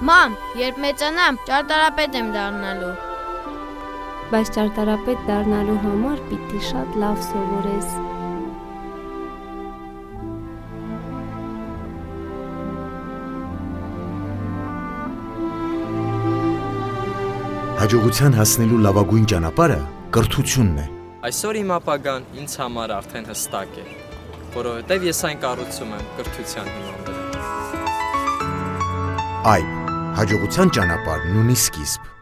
Մամ, երբ մեծանամ, ճարտարապետ եմ դառնալու։ Բայց ճարտարապետ դառնալու համար պիտի շատ լավ սովորես։ Հաջողության հասնելու լավագույն ճանապարհը կրթությունն է։ Այսօր իմ ապագան ինձ համար արդեն հստակ է, որովհետև ես այն կառուցում եմ կրթության հիման վրա։ Այ հաջողության ճանապարհն ունի սկիզբ։